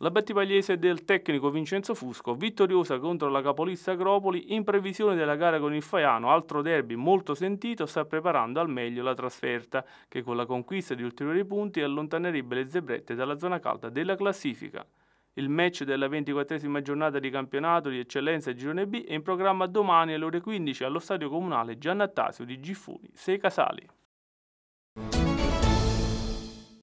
La Battipagliese del tecnico Vincenzo Fusco, vittoriosa contro la capolista Agropoli, in previsione della gara con il Faiano, altro derby molto sentito, sta preparando al meglio la trasferta, che con la conquista di ulteriori punti allontanerebbe le zebrette dalla zona calda della classifica. Il match della 24esima giornata di campionato di eccellenza Girone B è in programma domani alle ore 15 allo stadio comunale Giannattasio di Giffoni, Sei Casali.